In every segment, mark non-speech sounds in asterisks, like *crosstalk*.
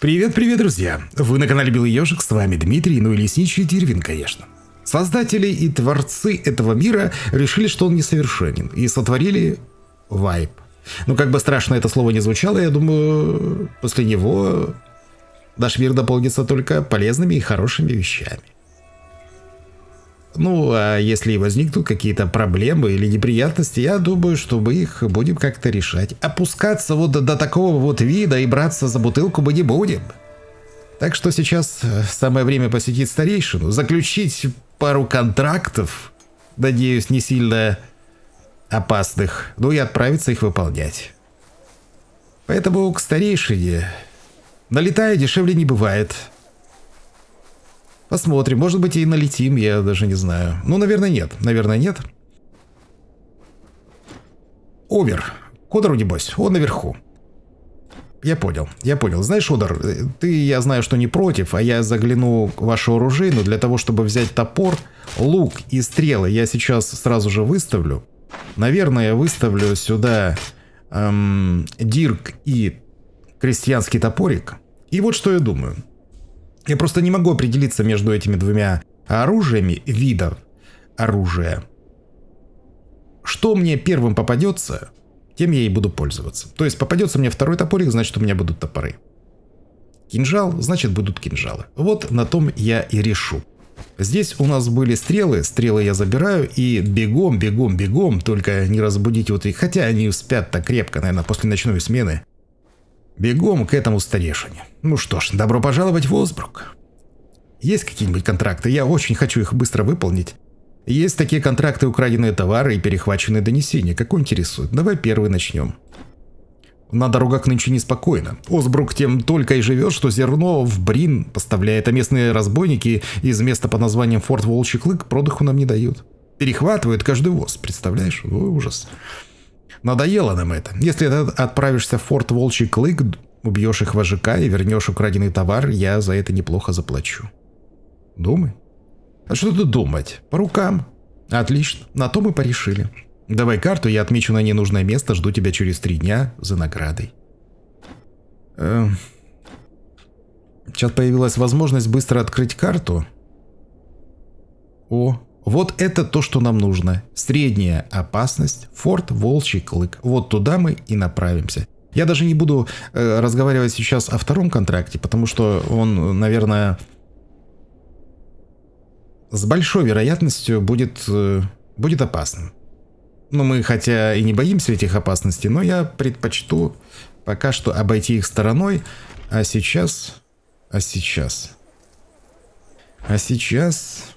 Привет-привет, друзья! Вы на канале Белый Ежик, с вами Дмитрий, ну и лесничий Дервин, конечно. Создатели и творцы этого мира решили, что он несовершенен, и сотворили вайп. Ну, как бы страшно это слово не звучало, я думаю, после него наш мир дополнится только полезными и хорошими вещами. Ну, а если возникнут какие-то проблемы или неприятности, я думаю, что мы их будем как-то решать. Опускаться вот до, такого вот вида и браться за бутылку мы не будем. Так что сейчас э, самое время посетить старейшину, заключить пару контрактов, надеюсь, не сильно опасных, ну и отправиться их выполнять. Поэтому к старейшине, налетая, дешевле не бывает. Посмотрим, может быть и налетим, я даже не знаю. Ну, наверное, нет. Наверное, нет. Овер. Кодору, небось, он наверху. Я понял, я понял. Знаешь, Одер, ты, я знаю, что не против, а я загляну в вашу оружейну для того, чтобы взять топор, лук и стрелы. Я сейчас сразу же выставлю. Наверное, я выставлю сюда эм, дирк и крестьянский топорик. И вот что я думаю. Я просто не могу определиться между этими двумя оружиями, видов оружия. Что мне первым попадется, тем я и буду пользоваться. То есть попадется мне второй топорик, значит у меня будут топоры. Кинжал, значит будут кинжалы. Вот на том я и решу. Здесь у нас были стрелы, стрелы я забираю и бегом, бегом, бегом, только не разбудить вот их, хотя они спят так крепко, наверное, после ночной смены. Бегом к этому старейшине. Ну что ж, добро пожаловать в Осбрук. Есть какие-нибудь контракты? Я очень хочу их быстро выполнить. Есть такие контракты украденные товары и перехваченные донесения. Какой интересует? Давай первый начнем. На дорогах нынче неспокойно. Осбрук тем только и живет, что зерно в Брин поставляет, а местные разбойники из места под названием Форт Волчий Клык продыху нам не дают. Перехватывают каждый воз, представляешь? Ой, ужас. Надоело нам это. Если ты отправишься в форт Волчий Клык, убьешь их вожака и вернешь украденный товар, я за это неплохо заплачу. Думай. А что тут думать? По рукам. Отлично, на то мы порешили. Давай карту, я отмечу на ней нужное место, жду тебя через три дня за наградой. Эм... Сейчас появилась возможность быстро открыть карту. О, вот это то, что нам нужно. Средняя опасность, форт Волчий Клык. Вот туда мы и направимся. Я даже не буду э, разговаривать сейчас о втором контракте, потому что он, наверное, с большой вероятностью будет, э, будет опасным. Ну, мы хотя и не боимся этих опасностей, но я предпочту пока что обойти их стороной. А сейчас... А сейчас... А сейчас...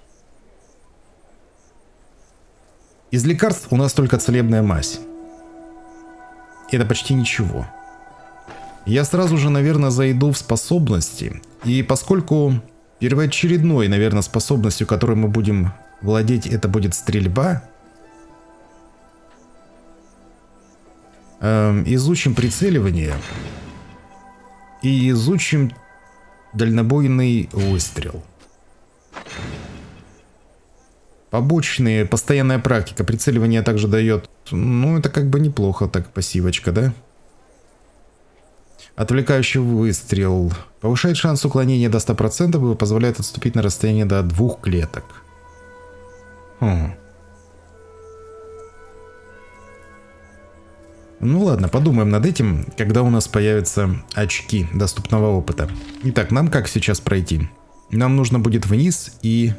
Из лекарств у нас только целебная мазь. Это почти ничего. Я сразу же, наверное, зайду в способности. И поскольку первоочередной, наверное, способностью, которой мы будем владеть, это будет стрельба, эм, изучим прицеливание и изучим дальнобойный выстрел. Побочные, постоянная практика. Прицеливание также дает... Ну, это как бы неплохо, так, пассивочка, да? Отвлекающий выстрел. Повышает шанс уклонения до 100% и позволяет отступить на расстояние до двух клеток. Хм. Ну ладно, подумаем над этим, когда у нас появятся очки доступного опыта. Итак, нам как сейчас пройти? Нам нужно будет вниз и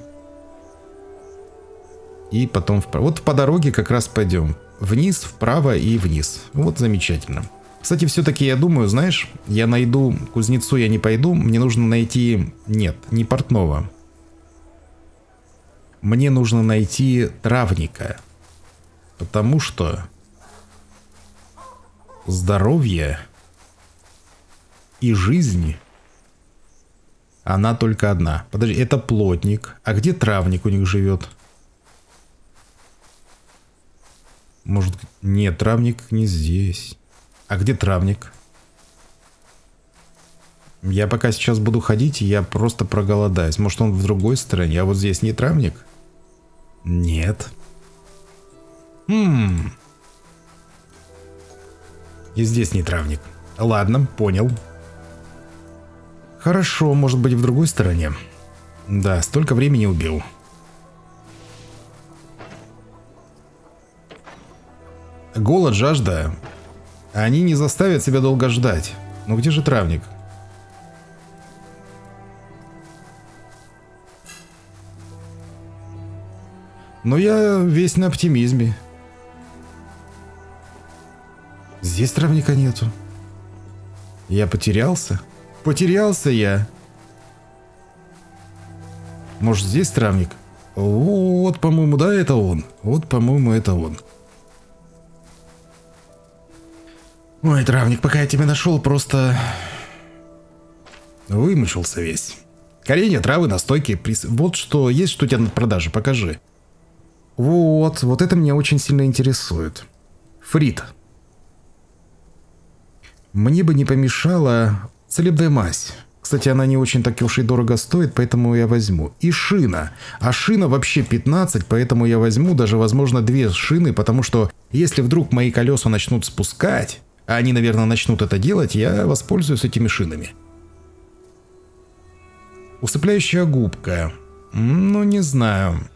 и потом вправо. Вот по дороге как раз пойдем. Вниз, вправо и вниз. Вот замечательно. Кстати, все-таки я думаю, знаешь, я найду кузнецу, я не пойду, мне нужно найти... Нет, не портного. Мне нужно найти травника. Потому что здоровье и жизнь, она только одна. Подожди, это плотник. А где травник у них живет? Может, нет, травник не здесь. А где травник? Я пока сейчас буду ходить, я просто проголодаюсь. Может, он в другой стороне, а вот здесь не травник? Нет. Хм. И здесь не травник. Ладно, понял. Хорошо, может быть в другой стороне. Да, столько времени убил. Голод, жажда. Они не заставят себя долго ждать. Ну где же травник? Но я весь на оптимизме. Здесь травника нету. Я потерялся? Потерялся я. Может, здесь травник? Вот, по-моему, да, это он. Вот, по-моему, это он. Ой, травник, пока я тебя нашел, просто... Вымучился весь. Коренья, травы, настойки. Прис... Вот что есть, что у тебя на продаже, покажи. Вот, вот это меня очень сильно интересует. Фрид. Мне бы не помешала целебная мазь. Кстати, она не очень так уж и дорого стоит, поэтому я возьму. И шина. А шина вообще 15, поэтому я возьму даже, возможно, две шины, потому что если вдруг мои колеса начнут спускать, они, наверное, начнут это делать, я воспользуюсь этими шинами. Усыпляющая губка. Ну, не знаю.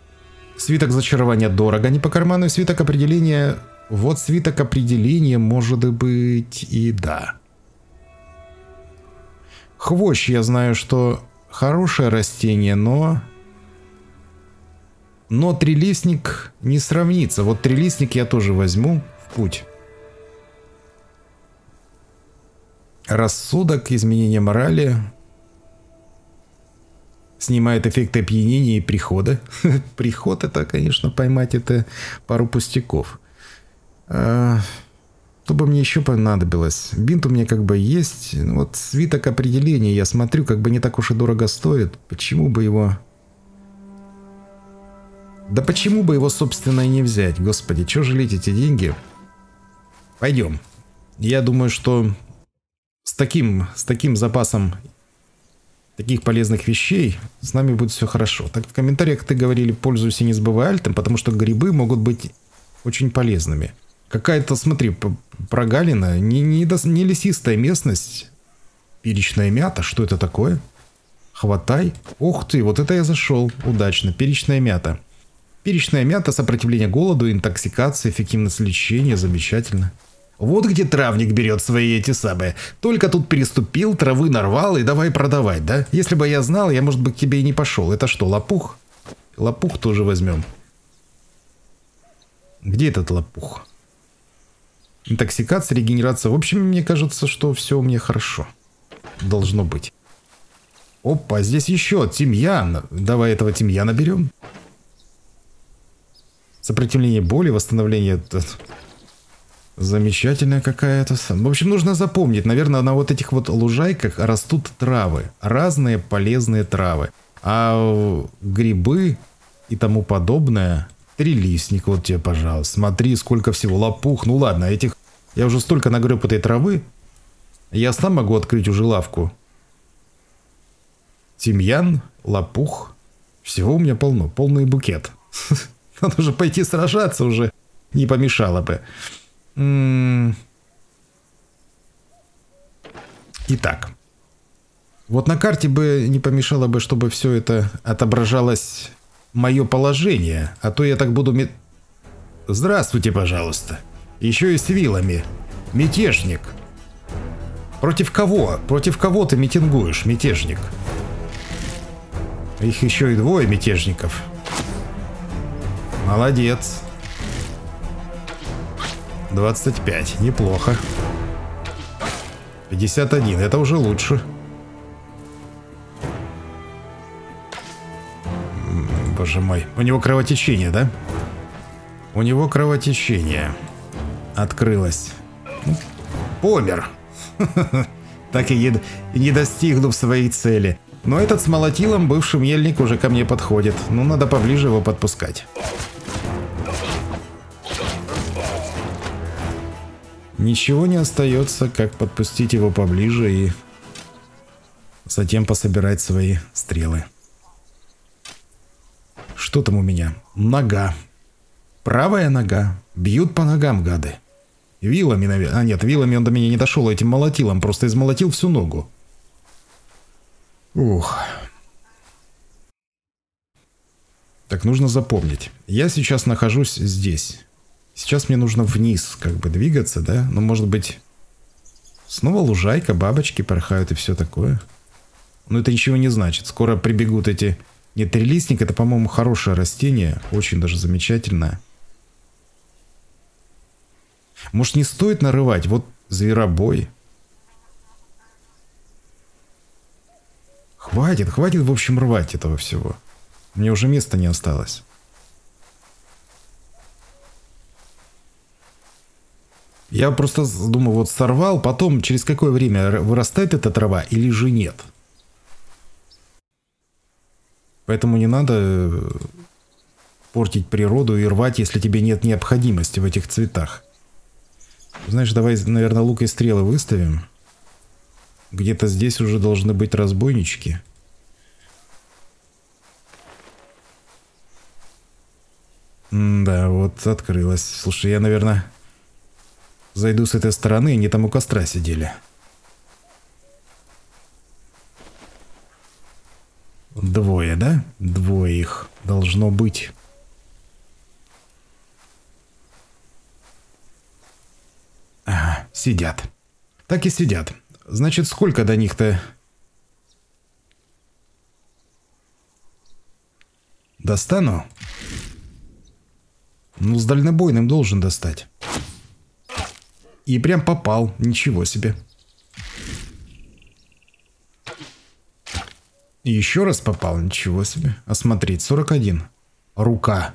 Свиток зачарования дорого, не по карману. Свиток определения... Вот свиток определения может быть и да. Хвощ, я знаю, что хорошее растение, но... Но трилистник не сравнится. Вот трилистник я тоже возьму в путь. Рассудок, изменение морали, снимает эффект опьянения и прихода. *laughs* Приход это, конечно, поймать это пару пустяков. А, что бы мне еще понадобилось? Бинт у меня как бы есть. Вот свиток определения я смотрю, как бы не так уж и дорого стоит. Почему бы его... Да почему бы его, собственно, и не взять? Господи, что жалеть эти деньги? Пойдем. Я думаю, что с таким, с таким запасом таких полезных вещей, с нами будет все хорошо. Так в комментариях ты говорили, пользуйся не забывай альтом, потому что грибы могут быть очень полезными. Какая-то, смотри, прогалина, не, не, не лесистая местность, перечная мята, что это такое? Хватай. Ух ты, вот это я зашел. Удачно. Перечная мята. Перечная мята, сопротивление голоду, интоксикация, эффективность лечения. Замечательно. Вот где травник берет свои эти самые. Только тут переступил, травы нарвал и давай продавать, да? Если бы я знал, я, может быть, к тебе и не пошел. Это что, лопух? Лопух тоже возьмем. Где этот лопух? Интоксикация, регенерация. В общем, мне кажется, что все у меня хорошо. Должно быть. Опа, здесь еще тимьян. Давай этого тимьяна берем. Сопротивление боли, восстановление... Замечательная какая-то. В общем, нужно запомнить. Наверное, на вот этих вот лужайках растут травы. Разные полезные травы. А грибы и тому подобное... Трилистник вот тебе, пожалуйста. Смотри, сколько всего. Лопух. Ну ладно, этих... Я уже столько нагреб этой травы. Я сам могу открыть уже лавку. Тимьян, лопух. Всего у меня полно. Полный букет. *laughs* Надо же пойти сражаться уже. Не помешало бы. Итак. Вот на карте бы не помешало бы, чтобы все это отображалось мое положение, а то я так буду... Мет... Здравствуйте, пожалуйста. Еще и с вилами. Мятежник. Против кого? Против кого ты митингуешь, мятежник? Их еще и двое мятежников. Молодец. 25. Неплохо. 51. Это уже лучше. Боже мой. У него кровотечение, да? У него кровотечение. Открылось. Помер. *laughs* Так и не достигнув своей цели. Но этот с молотилом бывший мельник уже ко мне подходит. Ну, надо поближе его подпускать. Ничего не остается, как подпустить его поближе и затем пособирать свои стрелы. Что там у меня? Нога. Правая нога. Бьют по ногам, гады. Вилами, наверное. А нет, вилами он до меня не дошел, а этим молотилом. Просто измолотил всю ногу. Ух. Так, нужно запомнить. Я сейчас нахожусь здесь. Сейчас мне нужно вниз как бы двигаться, да? Ну, может быть, снова лужайка, бабочки порхают и все такое. Но это ничего не значит. Скоро прибегут эти... Нет, трилистник это, по-моему, хорошее растение. Очень даже замечательное. Может, не стоит нарывать? Вот зверобой. Хватит, хватит, в общем, рвать этого всего. Мне уже места не осталось. Я просто думаю, вот сорвал, потом через какое время вырастает эта трава или же нет. Поэтому не надо э, портить природу и рвать, если тебе нет необходимости в этих цветах. Знаешь, давай, наверное, лук и стрелы выставим. Где-то здесь уже должны быть разбойнички. М да, вот открылась. Слушай, я, наверное, зайду с этой стороны, они там у костра сидели. Двое, да? Двое их должно быть. Ага, сидят. Так и сидят. Значит, сколько до них-то? Достану? Ну, с дальнобойным должен достать. И прям попал. Ничего себе. И еще раз попал. Ничего себе. Осмотреть. 41. Рука.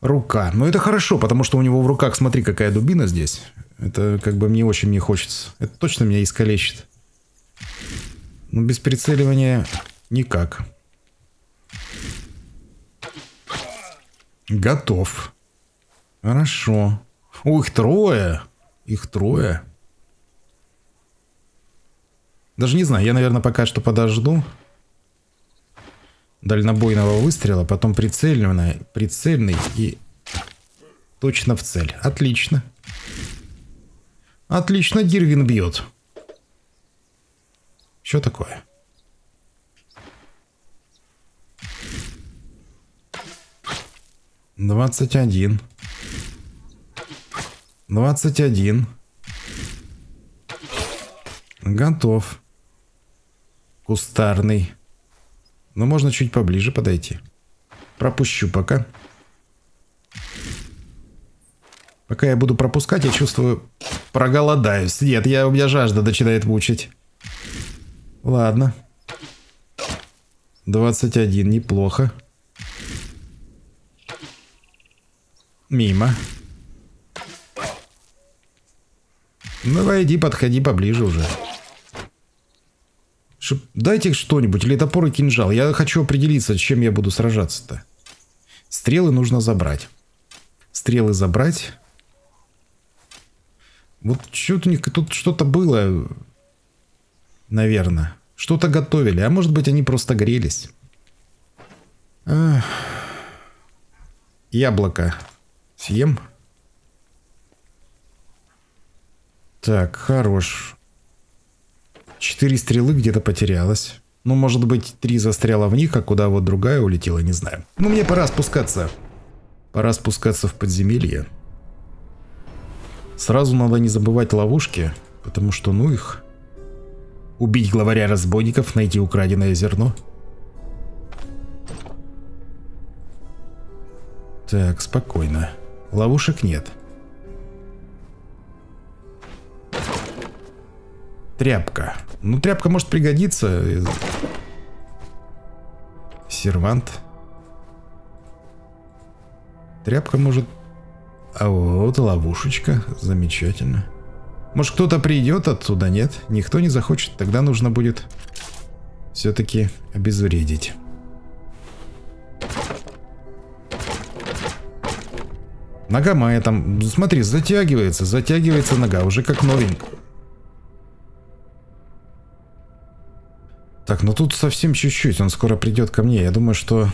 Рука. Ну, это хорошо, потому что у него в руках, смотри, какая дубина здесь. Это как бы мне очень не хочется. Это точно меня искалечит. Но без прицеливания никак. Готов. Хорошо. Их трое. Их трое. Даже не знаю, я, наверное, пока что подожду. Дальнобойного выстрела, потом прицельный, прицельный и точно в цель. Отлично. Отлично Дирвин бьет. Что такое? Двадцать один. Двадцать один. Готов. Кустарный. Но можно чуть поближе подойти. Пропущу пока. Пока я буду пропускать, я чувствую, проголодаюсь. Нет, я, у меня жажда начинает мучить. Ладно. 21, неплохо. Мимо. Давай иди, подходи поближе уже. Шип... Дайте что-нибудь, или топор и кинжал. Я хочу определиться, с чем я буду сражаться-то. Стрелы нужно забрать. Стрелы забрать. Вот что-то у них тут что-то было, наверное. Что-то готовили, а может быть они просто грелись. Ах. Яблоко. Съем. Так, хорош. Четыре стрелы где-то потерялось. Ну, может быть, три застряла в них, а куда вот другая улетела, не знаю. Ну, мне пора спускаться. Пора спускаться в подземелье. Сразу надо не забывать ловушки, потому что ну их. Убить главаря разбойников, найти украденное зерно. Так, спокойно. Ловушек нет. Тряпка. Ну, тряпка может пригодиться. Сервант. Тряпка может а вот ловушечка. Замечательно. Может кто-то придет отсюда, нет? Никто не захочет. Тогда нужно будет все-таки обезвредить. Нога моя там, смотри, затягивается, затягивается нога, уже как новенькая. Так, ну тут совсем чуть-чуть, он скоро придет ко мне. Я думаю, что...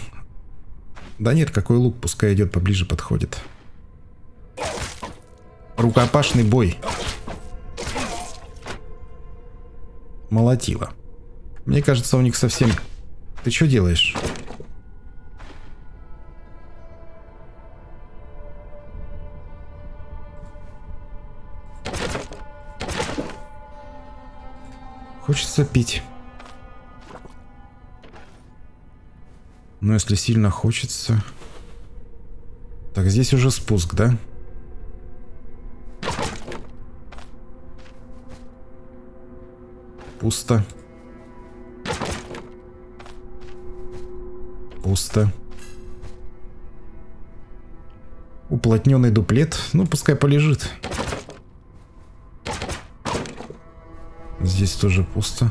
Да нет, какой лук, пускай идет поближе, подходит. Рукопашный бой. Молотило. Мне кажется, у них совсем... Ты что делаешь? Хочется пить. Но если сильно хочется... Так, здесь уже спуск, да? Пусто. Пусто. Уплотненный дуплет. Ну, пускай полежит. Здесь тоже пусто.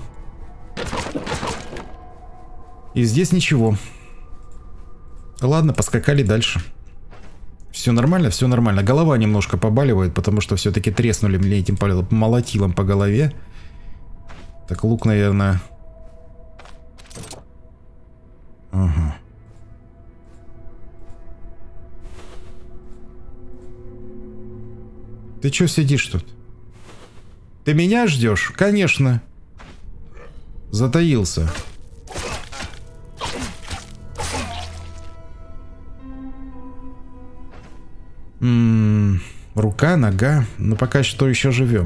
И здесь ничего. Ладно, поскакали дальше. Все нормально, все нормально. Голова немножко побаливает, потому что все-таки треснули мне этим молотилом по голове. Так, лук, наверное... Ага. Ты что сидишь тут? Ты меня ждешь? Конечно. Затаился. Рука, нога. Но пока что еще живем.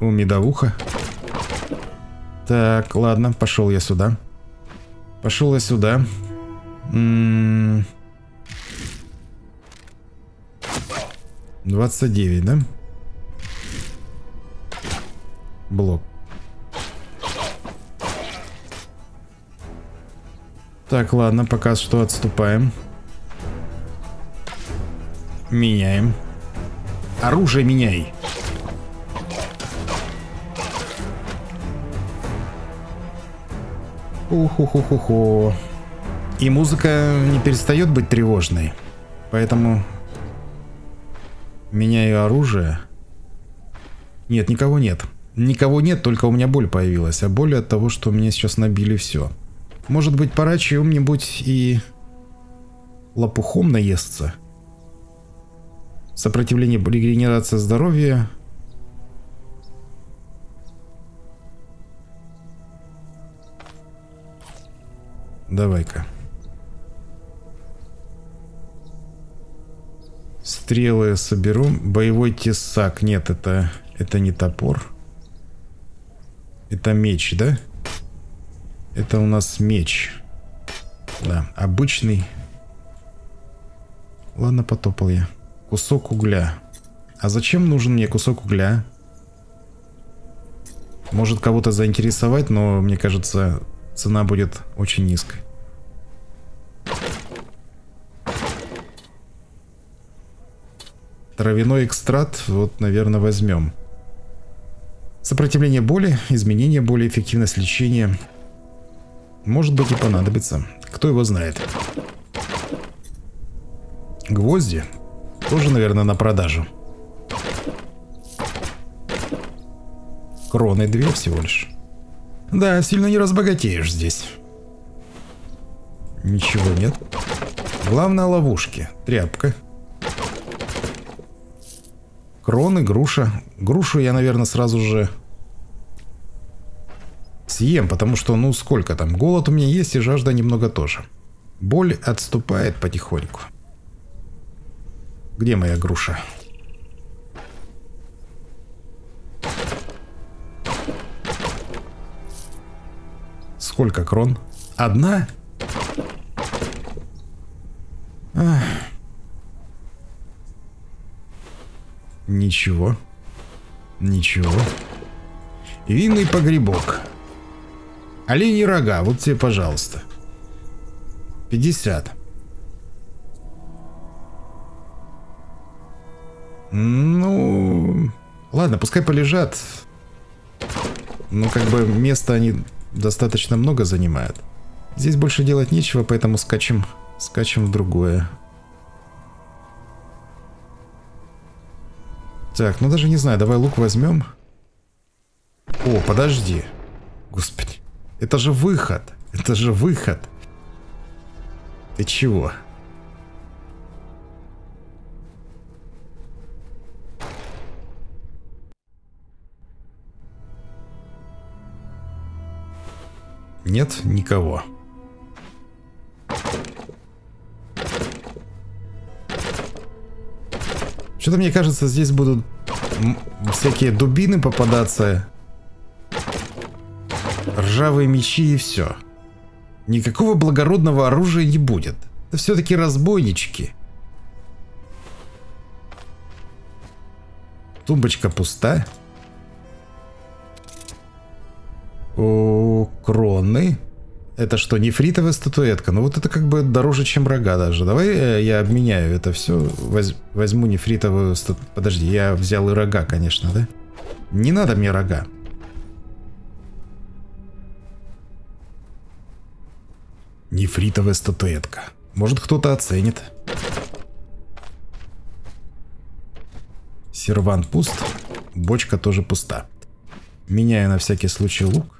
У медовуха. Так, ладно, пошел я сюда. Пошел я сюда. М -м 29, да? Блок. Так, ладно, пока что отступаем. Меняем. Оружие меняй. Уху-ху-ху-ху. И музыка не перестает быть тревожной. Поэтому меняю оружие. Нет, никого нет. Никого нет, только у меня боль появилась. А боль от того, что мне сейчас набили все. Может быть, пора чьим-нибудь и лопухом наесться? Сопротивление, регенерация здоровья. Давай-ка. Стрелы соберу. Боевой тесак. Нет, это, это не топор. Это меч, да? Это у нас меч. Да, обычный. Ладно, потопал я. Кусок угля. А зачем нужен мне кусок угля? Может кого-то заинтересовать, но мне кажется, цена будет очень низкой. Травяной экстракт, вот, наверное, возьмем. Сопротивление боли, изменение боли, эффективность лечения. Может быть и понадобится. Кто его знает. Гвозди. Тоже, наверное, на продажу. Кроны две всего лишь. Да, сильно не разбогатеешь здесь. Ничего нет. Главное ловушки. Тряпка. Кроны, груша. Грушу я, наверное, сразу же съем, потому что, ну, сколько там? Голод у меня есть и жажда немного тоже. Боль отступает потихоньку. Где моя груша? Сколько крон? Одна? Ах. Ничего. Ничего. Винный погребок. Оленьи рога, вот тебе, пожалуйста. 50. Ну, ладно, пускай полежат. Ну, как бы места они достаточно много занимают. Здесь больше делать нечего, поэтому скачем, скачем в другое. Так, ну даже не знаю, давай лук возьмем. О, подожди. Господи, это же выход. Это же выход. Ты чего? Нет никого. Что-то мне кажется, здесь будут всякие дубины попадаться. Ржавые мечи и все. Никакого благородного оружия не будет. Это все-таки разбойнички. Тумбочка пуста. О, кроны. Это что, нефритовая статуэтка? Ну вот это как бы дороже, чем рога даже. Давай э, я обменяю это все. Воз, возьму нефритовую статуэтку. Подожди, я взял и рога, конечно, да? Не надо мне рога. Нефритовая статуэтка. Может кто-то оценит. Серван пуст. Бочка тоже пуста. Меняю на всякий случай лук.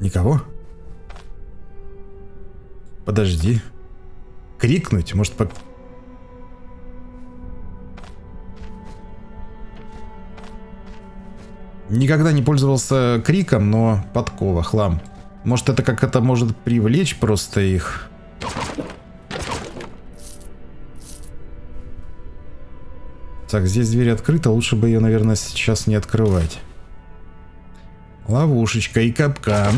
Никого? Подожди. Крикнуть? Может, по... Никогда не пользовался криком, но подкова, хлам. Может, это как это может привлечь просто их? Так, здесь дверь открыта, лучше бы ее, наверное, сейчас не открывать. Ловушечка и капкан.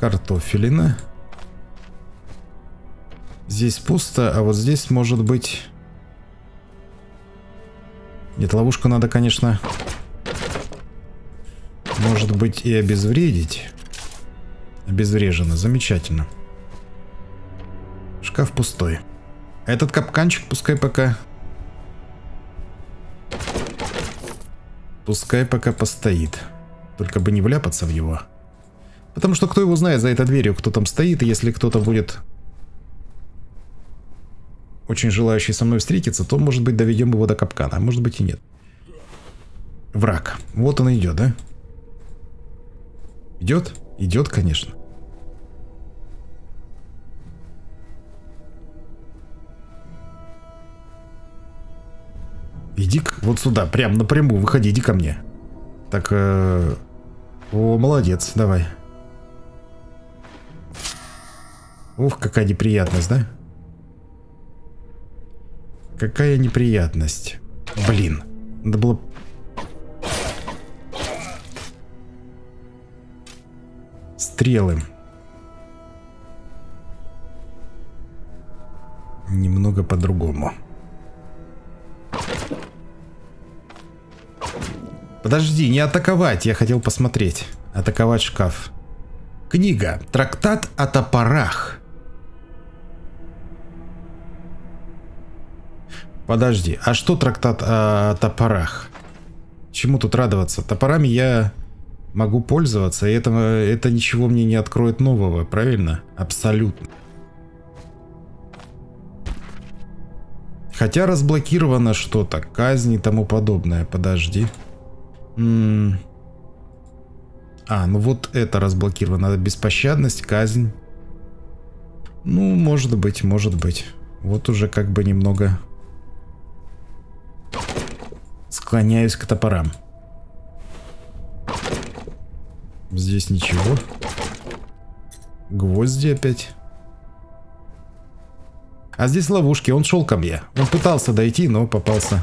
Картофелина. Здесь пусто, а вот здесь может быть... Нет, ловушку надо, конечно... Может быть и обезвредить. Обезврежено, замечательно. Шкаф пустой. Этот капканчик пускай пока Пускай пока постоит. Только бы не вляпаться в его. Потому что кто его знает за этой дверью, кто там стоит, и если кто-то будет очень желающий со мной встретиться, то, может быть, доведем его до капкана, а может быть и нет. Враг. Вот он идет, да? Идет? Идет, конечно. Иди вот сюда, прям напрямую, выходи, иди ко мне. Так, э, о, молодец, давай. Ух, какая неприятность, да? Какая неприятность. Блин, надо было... Стрелы. Немного по-другому. Подожди, не атаковать, я хотел посмотреть. Атаковать шкаф. Книга. Трактат о топорах. Подожди, а что трактат о топорах? Чему тут радоваться? Топорами я могу пользоваться, и это, это ничего мне не откроет нового, правильно? Абсолютно. Хотя разблокировано что-то, казни и тому подобное. Подожди. А, ну вот это разблокировано. Беспощадность, казнь. Ну, может быть, может быть. Вот уже как бы немного склоняюсь к топорам. Здесь ничего. Гвозди опять. А здесь ловушки. Он шел ко мне. Он пытался дойти, но попался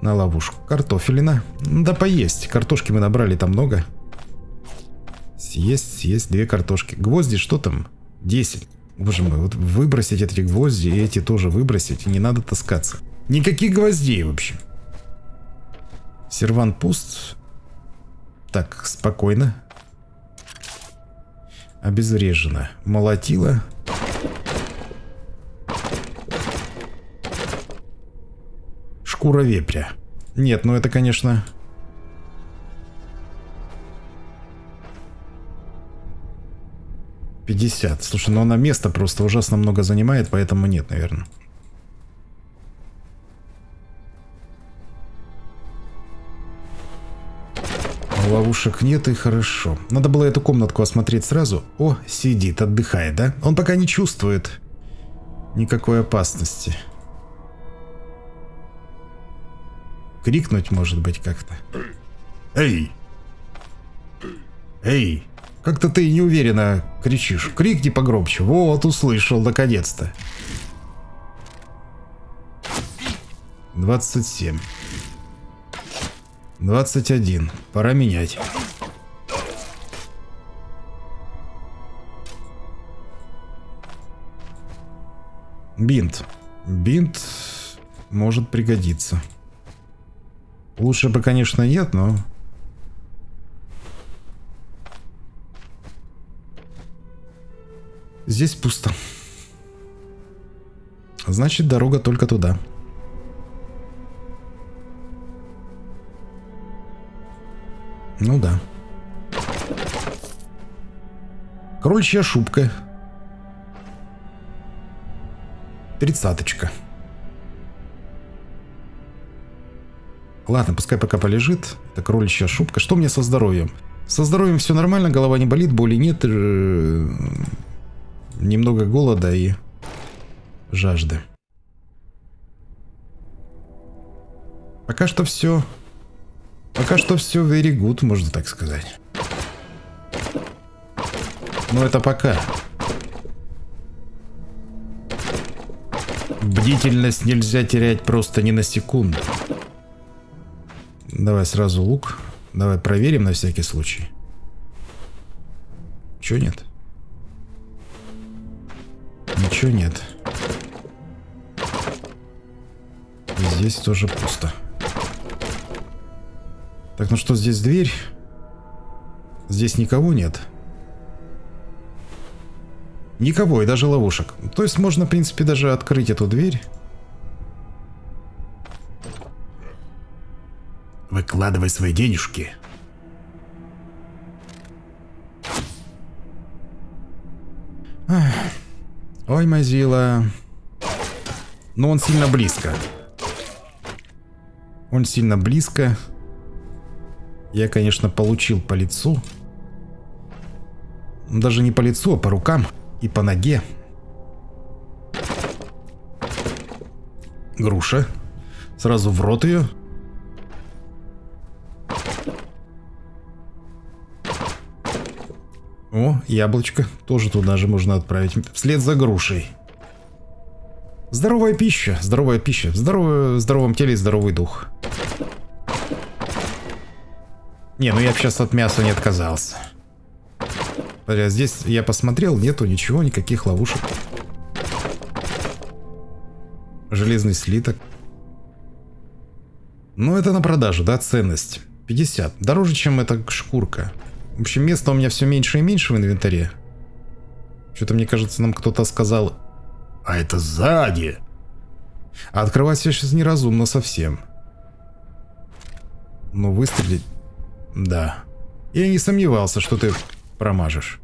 на ловушку. Картофелина. Да поесть. Картошки мы набрали там много. Съесть, съесть две картошки. Гвозди что там? 10. Боже мой, вот выбросить эти гвозди и эти тоже выбросить. Не надо таскаться. Никаких гвоздей, в общем. Серван пуст. Так, спокойно. Обезврежено. Молотило. Шкура вепря. Нет, ну это, конечно... Пятьдесят. Слушай, ну она место просто ужасно много занимает, поэтому нет, наверное. Ловушек нет и хорошо. Надо было эту комнатку осмотреть сразу. О, сидит, отдыхает, да? Он пока не чувствует никакой опасности. Крикнуть, может быть, как-то. Эй! Эй! Как-то ты неуверенно кричишь. Крикни погромче. Вот, услышал, наконец-то. 27. 21. Пора менять. Бинт. Бинт может пригодиться. Лучше бы, конечно, нет, но... Здесь пусто. Значит, дорога только туда. Ну да. Крольчья шубка. Тридцаточка. Ладно, пускай пока полежит. Это кроличья шубка. Что мне со здоровьем? Со здоровьем все нормально, голова не болит, боли нет. Э, немного голода и жажды. Пока что все... Пока что все very good, можно так сказать. Но это пока. Бдительность нельзя терять просто ни на секунду. Давай сразу лук. Давай проверим на всякий случай. Чё нет? Ничего нет. Здесь тоже пусто. Так, ну что, здесь дверь? Здесь никого нет. Никого, и даже ловушек. То есть можно, в принципе, даже открыть эту дверь. Выкладывай свои денежки. Ой, Мазила. Но он сильно близко. Он сильно близко. Я, конечно, получил по лицу. Даже не по лицу, а по рукам и по ноге. Груша. Сразу в рот ее. Яблочко. Тоже туда же можно отправить. Вслед за грушей. Здоровая пища, здоровая пища. В здоровом, теле здоровый дух. Не, ну я бы сейчас от мяса не отказался. Хотя здесь я посмотрел, нету ничего, никаких ловушек. Железный слиток. Ну это на продажу, да, ценность. 50. Дороже, чем эта шкурка. В общем, места у меня все меньше и меньше в инвентаре. Что-то мне кажется, нам кто-то сказал... А это сзади. А открывать все сейчас неразумно совсем. Но выстрелить... Да. Я не сомневался, что ты промажешь.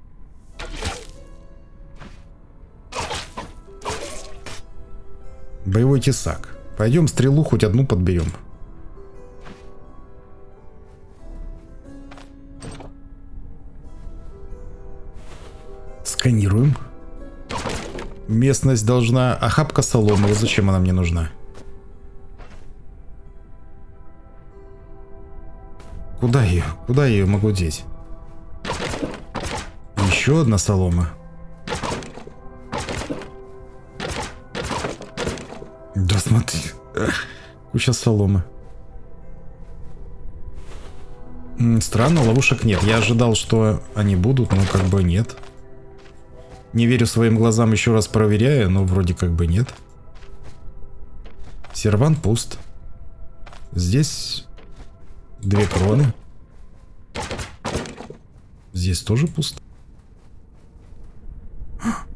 Боевой тесак. Пойдем стрелу хоть одну подберем. Сканируем. Местность должна... Охапка соломы. Вот зачем она мне нужна? Куда ее? Куда я ее могу деть? Еще одна солома. Да смотри. Куча соломы. Странно, ловушек нет. Я ожидал, что они будут, но как бы нет. Не верю своим глазам, еще раз проверяю, но вроде как бы нет. Серван пуст. Здесь две кроны. Здесь тоже пусто.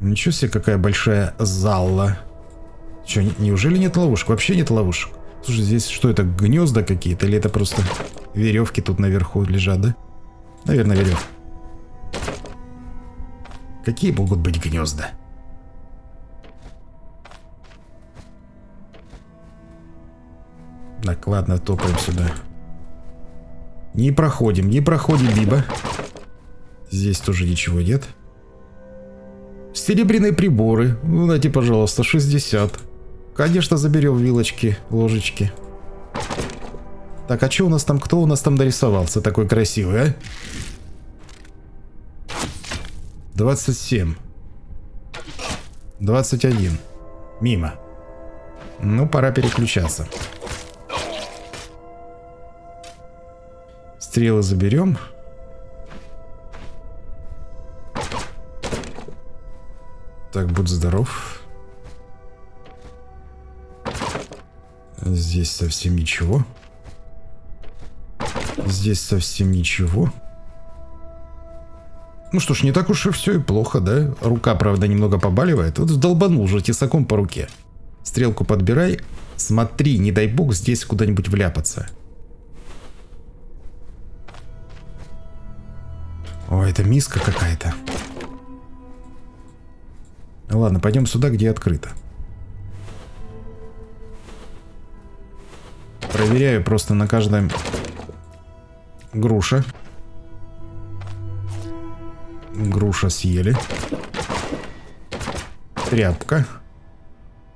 Ничего себе, какая большая зала. Че, неужели нет ловушек? Вообще нет ловушек. Слушай, здесь что это, гнезда какие-то? Или это просто веревки тут наверху лежат, да? Наверное, веревки. Какие могут быть гнезда? Так, ладно, топаем сюда. Не проходим, не проходим, либо. Здесь тоже ничего нет. Серебряные приборы. Ну, дайте, пожалуйста, 60. Конечно, заберем вилочки, ложечки. Так, а что у нас там, кто у нас там дорисовался такой красивый, а? 27. 21. Мимо. Ну, пора переключаться. Стрелы заберем. Так, будь здоров. Здесь совсем ничего. Здесь совсем ничего. Ну что ж, не так уж и все и плохо, да? Рука, правда, немного побаливает. Вот долбанул же тесаком по руке. Стрелку подбирай. Смотри, не дай бог здесь куда-нибудь вляпаться. О, это миска какая-то. Ладно, пойдем сюда, где открыто. Проверяю просто на каждом груша. Груша съели. Тряпка.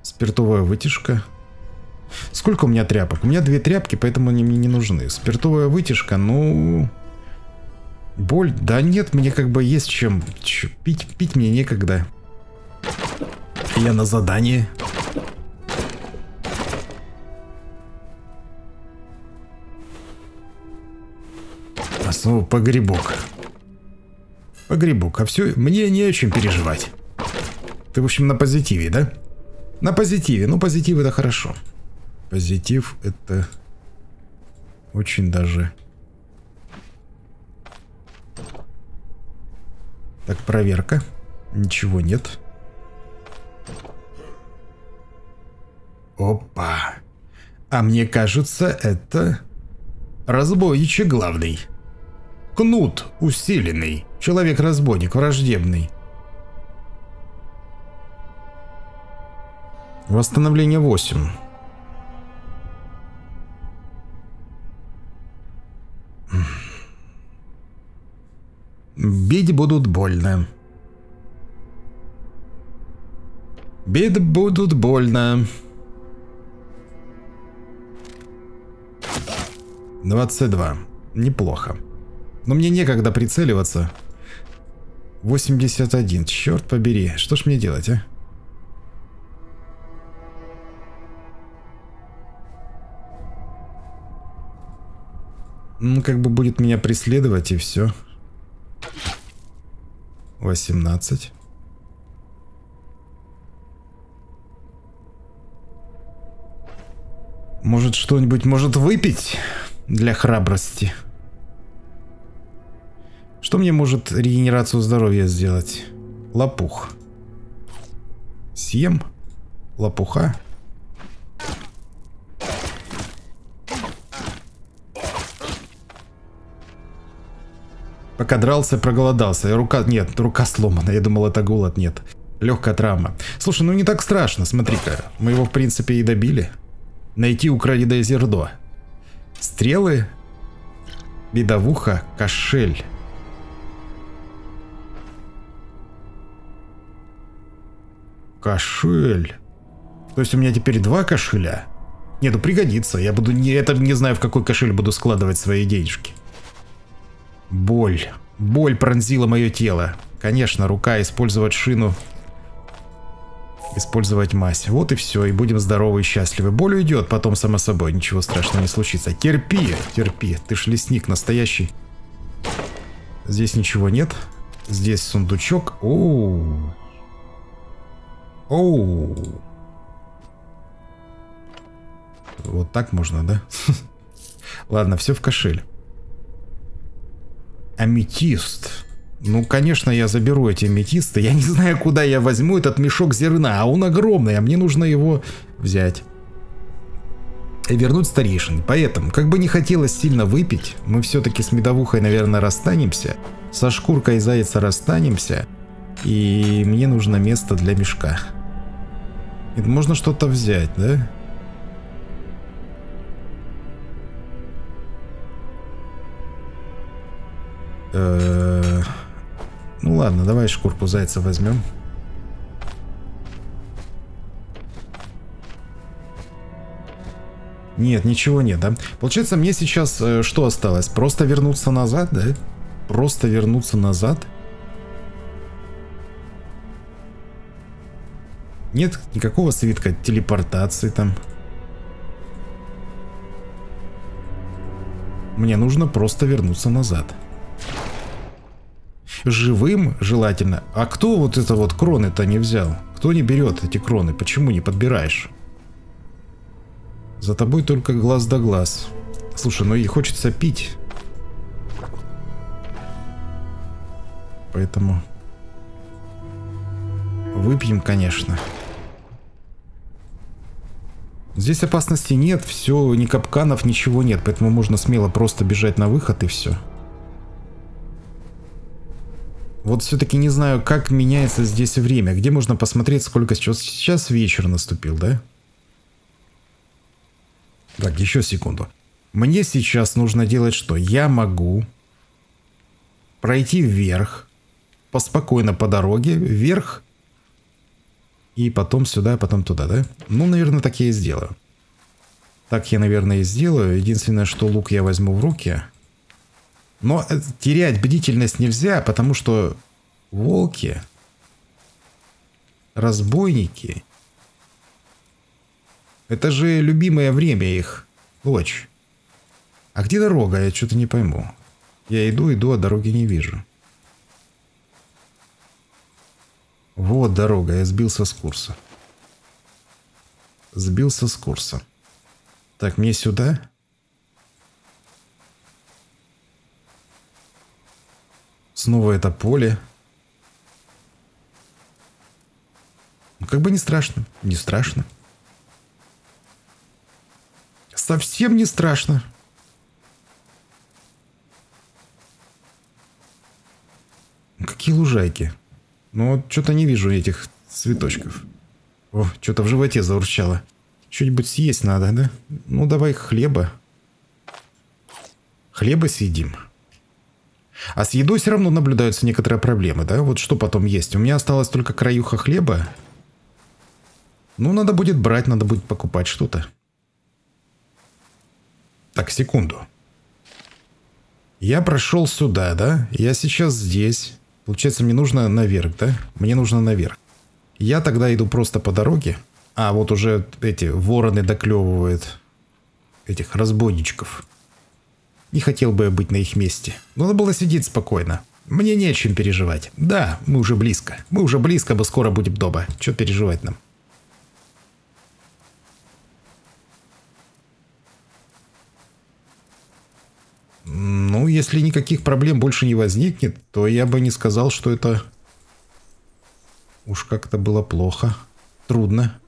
Спиртовая вытяжка. Сколько у меня тряпок? У меня две тряпки, поэтому они мне не нужны. Спиртовая вытяжка, ну... Боль? Да нет, мне как бы есть чем. Ч пить, пить мне некогда. Я на задании. Основу погребок. Погребок. А все, мне не о чем переживать. Ты, в общем, на позитиве, да? На позитиве. Ну, позитив это хорошо. Позитив это очень даже... Так, проверка. Ничего нет. Опа. А мне кажется, это... Разбойничий главный. Кнут усиленный. Человек-разбойник враждебный. Восстановление 8. Бить будут больно. Бить будут больно. 22. Неплохо. Но мне некогда прицеливаться. 81. Черт побери. Что ж мне делать, а? Ну, как бы будет меня преследовать и все. 18. Может что-нибудь может выпить для храбрости? Что мне может регенерацию здоровья сделать? Лопух. Съем. Лопуха. Пока дрался, проголодался. Рука... Нет, рука сломана. Я думал, это голод. Нет. Легкая травма. Слушай, ну не так страшно. Смотри-ка. Мы его, в принципе, и добили. Найти украденное зерно. Стрелы. Бедовуха. Кошель. Кошель. То есть у меня теперь два кошеля? Нет, ну пригодится. Я буду не это не знаю, в какой кошель буду складывать свои денежки. Боль. Боль пронзила мое тело. Конечно, рука использовать шину. Использовать мазь. Вот и все, и будем здоровы и счастливы. Боль уйдет, потом само собой, ничего страшного не случится. Терпи, терпи, ты ж лесник настоящий. Здесь ничего нет. Здесь сундучок. Оу. Оу. Вот так можно, да? *laughs* Ладно, все в кошель. Аметист. Ну, конечно, я заберу эти аметисты. Я не знаю, куда я возьму этот мешок зерна, а он огромный, а мне нужно его взять. И вернуть старейшин. Поэтому, как бы не хотелось сильно выпить, мы все-таки с медовухой, наверное, расстанемся. Со шкуркой зайца расстанемся. И мне нужно место для мешка. Это можно что-то взять, да? Э ну ладно, давай шкурку зайца возьмем. Нет, ничего нет, да? Получается, мне сейчас э, что осталось? Просто вернуться назад, да? Просто вернуться назад? Нет никакого свитка телепортации там. Мне нужно просто вернуться назад. Живым желательно. А кто вот это вот кроны-то не взял? Кто не берет эти кроны? Почему не подбираешь? За тобой только глаз да глаз. Слушай, ну и хочется пить. Поэтому... Выпьем, конечно. Здесь опасности нет, все, ни капканов, ничего нет, поэтому можно смело просто бежать на выход и все. Вот все-таки не знаю, как меняется здесь время. Где можно посмотреть, сколько сейчас... Сейчас вечер наступил, да? Так, еще секунду. Мне сейчас нужно делать что? Я могу пройти вверх, поспокойно по дороге, вверх, и потом сюда, потом туда, да? Ну, наверное, так я и сделаю. Так я, наверное, и сделаю. Единственное, что лук я возьму в руки. Но э, терять бдительность нельзя, потому что волки, разбойники, это же любимое время их, ночь. А где дорога, я что-то не пойму. Я иду, иду, а дороги не вижу. Вот дорога, я сбился с курса. Сбился с курса. Так, мне сюда? Снова это поле. Ну, как бы не страшно. Не страшно. Совсем не страшно. Какие лужайки? Ну вот что-то не вижу этих цветочков. О, что-то в животе заурчало. Что-нибудь съесть надо, да? Ну давай хлеба. Хлеба съедим. А с едой все равно наблюдаются некоторые проблемы, да? Вот что потом есть? У меня осталось только краюха хлеба. Ну, надо будет брать, надо будет покупать что-то. Так, секунду. Я прошел сюда, да? Я сейчас здесь. Получается, мне нужно наверх, да? Мне нужно наверх. Я тогда иду просто по дороге. А, вот уже эти вороны доклевывают этих разбойничков. Не хотел бы я быть на их месте. Но надо было сидеть спокойно. Мне не о чем переживать. Да, мы уже близко. Мы уже близко, бы скоро будем дома. Что переживать нам? Ну, если никаких проблем больше не возникнет, то я бы не сказал, что это уж как-то было плохо, трудно.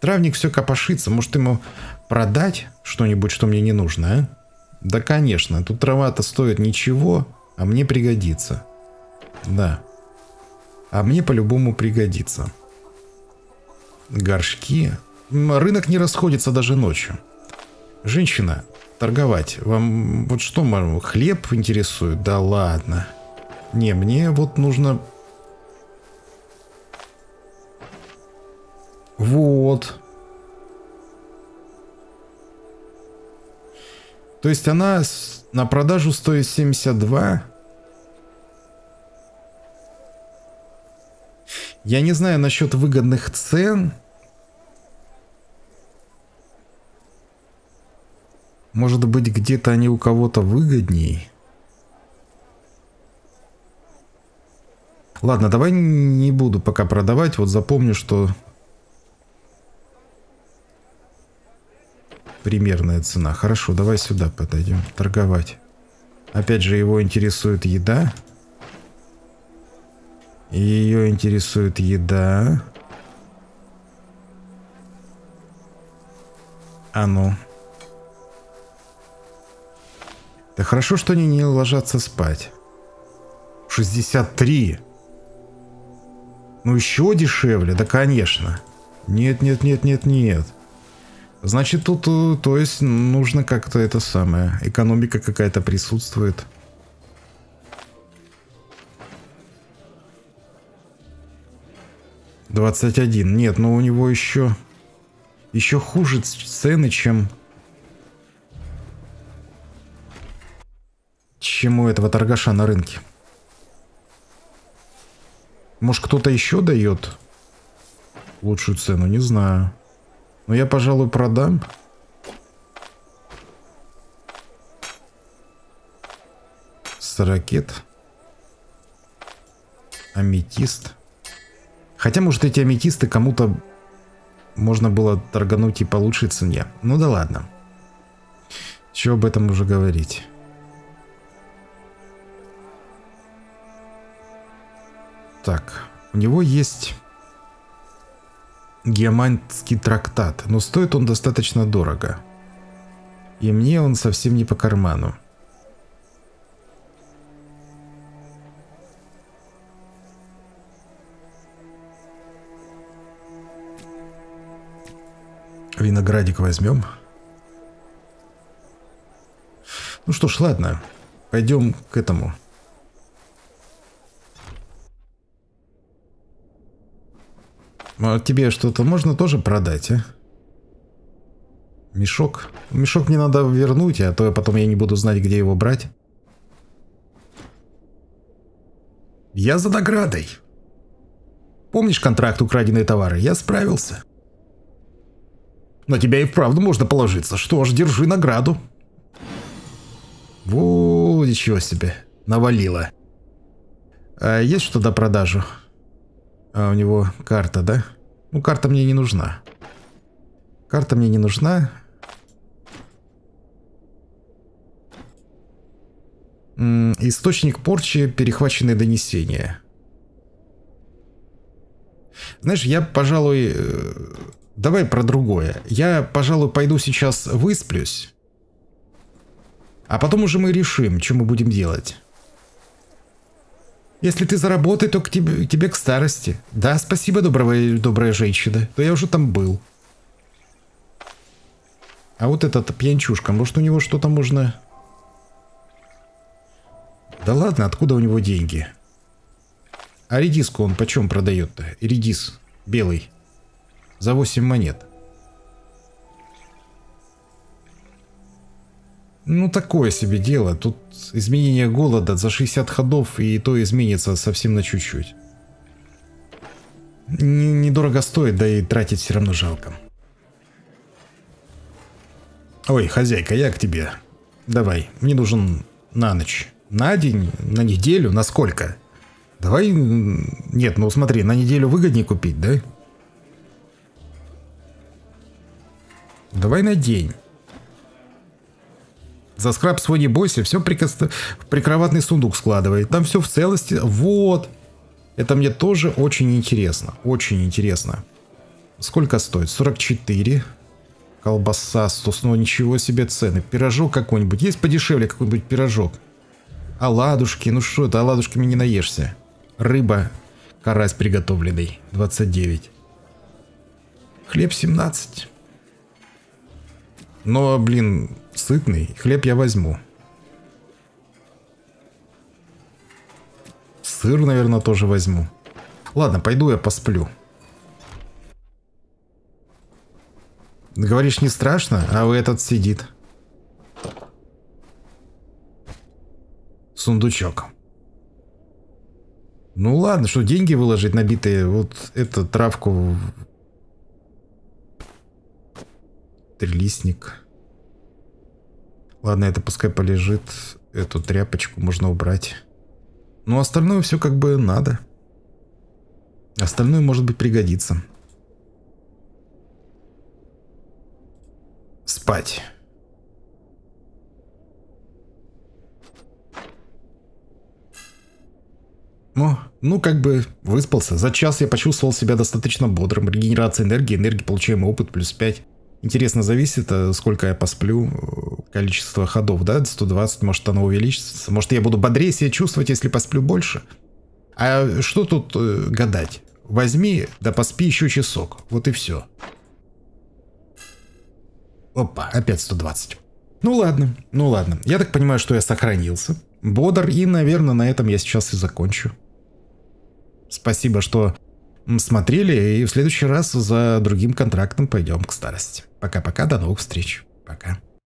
Травник все копошится, может ему продать что-нибудь, что мне не нужно, а? Да, конечно, тут трава-то стоит ничего, а мне пригодится. Да. А мне по-любому пригодится. Горшки. Рынок не расходится даже ночью. Женщина, торговать. Вам вот что, хлеб интересует? Да ладно. Не, мне вот нужно... Вот. То есть она на продажу стоит 72. Я не знаю насчет выгодных цен. Может быть, где-то они у кого-то выгодней? Ладно, давай не буду пока продавать. Вот запомню, что примерная цена. Хорошо, давай сюда подойдем. Торговать. Опять же, его интересует еда. Ее интересует еда. А ну. Да хорошо, что они не ложатся спать. 63. Ну еще дешевле, да конечно. Нет, нет, нет, нет, нет. Значит, тут, э, то есть, нужно как-то это самое. Экономика какая-то присутствует. Двадцать один. Нет, но у него еще... еще хуже цены, чем... Чем у этого торгаша на рынке. Может, кто-то еще дает лучшую цену? Не знаю. Но я, пожалуй, продам. Сорокет. Аметист. Хотя, может, эти аметисты кому-то можно было торгануть и по лучшей цене. Ну да ладно. Чего об этом уже говорить. Так, у него есть геомантский трактат, но стоит он достаточно дорого. И мне он совсем не по карману. Виноградик возьмем. Ну что ж, ладно. Пойдем к этому. А тебе что-то можно тоже продать, а? Мешок? Мешок мне надо вернуть, а то потом я не буду знать, где его брать. Я за наградой. Помнишь контракт украденные товары? Я справился. На тебя и вправду можно положиться. Что ж, держи награду. Во, ничего себе. Навалило. А есть что до продажу? А у него карта, да? Ну, карта мне не нужна. Карта мне не нужна. Источник порчи, перехваченные донесения. Знаешь, я, пожалуй... Э, давай про другое. Я, пожалуй, пойду сейчас высплюсь. А потом уже мы решим, что мы будем делать. Если ты заработай, то к тебе, тебе к старости. Да, спасибо, добрая, добрая женщина. То я уже там был. А вот этот пьянчушка, может у него что-то можно... Да ладно, откуда у него деньги? А редиску он почем продает-то? Редис белый. За 8 монет. Ну, такое себе дело. Тут изменение голода за 60 ходов, и то изменится совсем на чуть-чуть. Недорого стоит, да и тратить все равно жалко. Ой, хозяйка, я к тебе. Давай, мне нужен на ночь. На день, на неделю, на сколько? Давай... Нет, ну смотри, на неделю выгоднее купить, да? Давай на день. За скраб свой не бойся, все в прикроватный сундук складывает. Там все в целости. Вот. Это мне тоже очень интересно. Очень интересно. Сколько стоит? 44. Колбаса 100. Ну ничего себе цены. Пирожок какой-нибудь. Есть подешевле какой-нибудь пирожок? Оладушки. Ну что это, оладушками не наешься. Рыба. Карась приготовленный. 29. Хлеб 17. Но, блин, сытный. Хлеб я возьму. Сыр, наверное, тоже возьму. Ладно, пойду я посплю. Говоришь, не страшно, а вы этот сидит. Сундучок. Ну ладно, что деньги выложить набитые, вот эту травку. Трилистник. Ладно, это пускай полежит. Эту тряпочку можно убрать. Ну, остальное все как бы надо. Остальное, может быть, пригодится. Спать. Ну, ну, как бы выспался. За час я почувствовал себя достаточно бодрым. Регенерация энергии, энергии получаем опыт плюс 5. Интересно, зависит, э, сколько я посплю, э, количество ходов, да, 120, может оно увеличится. Может я буду бодрее себя чувствовать, если посплю больше. А что тут э, гадать? Возьми, да поспи еще часок. Вот и все. Опа, опять 120. Ну ладно, ну ладно. Я так понимаю, что я сохранился. Бодр, и, наверное, на этом я сейчас и закончу. Спасибо, что смотрели, и в следующий раз за другим контрактом пойдем к старости. Пока-пока, до новых встреч. Пока.